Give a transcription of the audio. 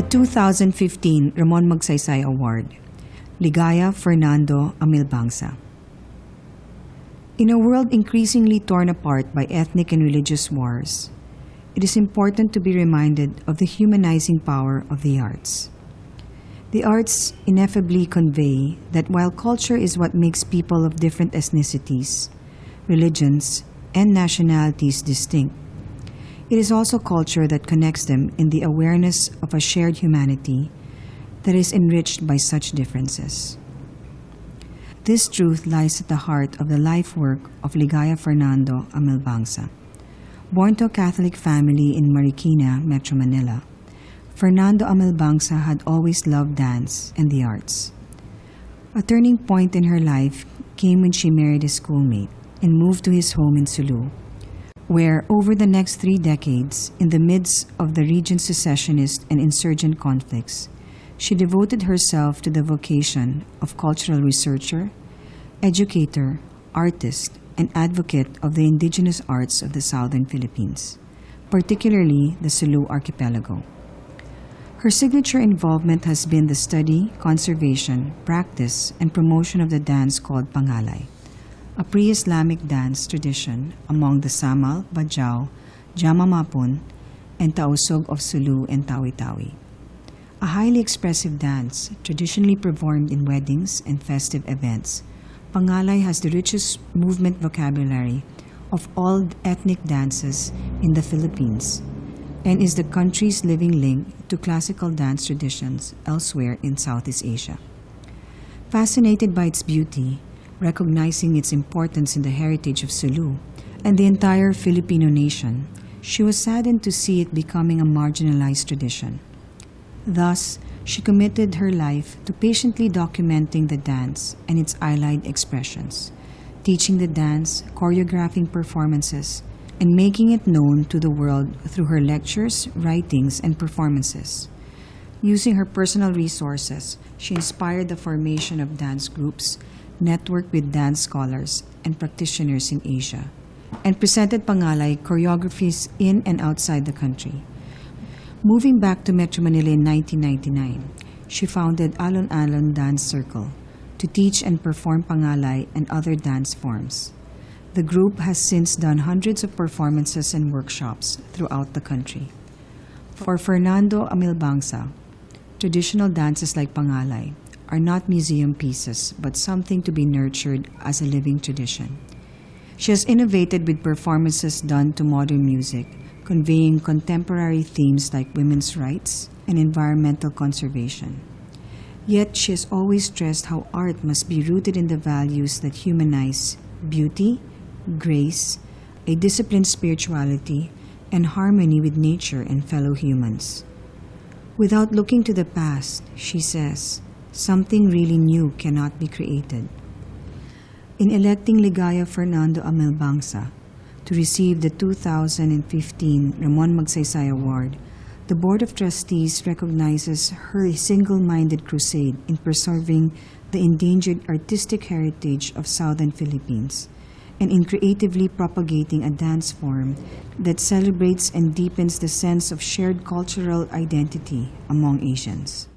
The 2015 Ramon Magsaysay Award, Ligaya Fernando Amilbangsa. In a world increasingly torn apart by ethnic and religious wars, it is important to be reminded of the humanizing power of the arts. The arts ineffably convey that while culture is what makes people of different ethnicities, religions, and nationalities distinct, it is also culture that connects them in the awareness of a shared humanity that is enriched by such differences. This truth lies at the heart of the life work of Ligaya Fernando Amilbangsa. Born to a Catholic family in Marikina, Metro Manila, Fernando Amilbangsa had always loved dance and the arts. A turning point in her life came when she married a schoolmate and moved to his home in Sulu, where over the next three decades, in the midst of the region's secessionist and insurgent conflicts, she devoted herself to the vocation of cultural researcher, educator, artist, and advocate of the indigenous arts of the southern Philippines, particularly the Sulu archipelago. Her signature involvement has been the study, conservation, practice, and promotion of the dance called Pangalay a pre-Islamic dance tradition among the Samal, Bajau, Jamamapun, and Tausog of Sulu and Tawi-Tawi. A highly expressive dance traditionally performed in weddings and festive events, Pangalay has the richest movement vocabulary of all ethnic dances in the Philippines and is the country's living link to classical dance traditions elsewhere in Southeast Asia. Fascinated by its beauty, recognizing its importance in the heritage of Sulu and the entire Filipino nation, she was saddened to see it becoming a marginalized tradition. Thus, she committed her life to patiently documenting the dance and its allied expressions, teaching the dance, choreographing performances, and making it known to the world through her lectures, writings, and performances. Using her personal resources, she inspired the formation of dance groups networked with dance scholars and practitioners in Asia, and presented Pangalay choreographies in and outside the country. Moving back to Metro Manila in 1999, she founded Alun Alun Dance Circle to teach and perform Pangalay and other dance forms. The group has since done hundreds of performances and workshops throughout the country. For Fernando Amilbangsa, traditional dances like Pangalay are not museum pieces, but something to be nurtured as a living tradition. She has innovated with performances done to modern music, conveying contemporary themes like women's rights and environmental conservation. Yet she has always stressed how art must be rooted in the values that humanize beauty, grace, a disciplined spirituality, and harmony with nature and fellow humans. Without looking to the past, she says, something really new cannot be created. In electing Ligaya Fernando Amilbangsa to receive the 2015 Ramon Magsaysay Award, the Board of Trustees recognizes her single-minded crusade in preserving the endangered artistic heritage of Southern Philippines and in creatively propagating a dance form that celebrates and deepens the sense of shared cultural identity among Asians.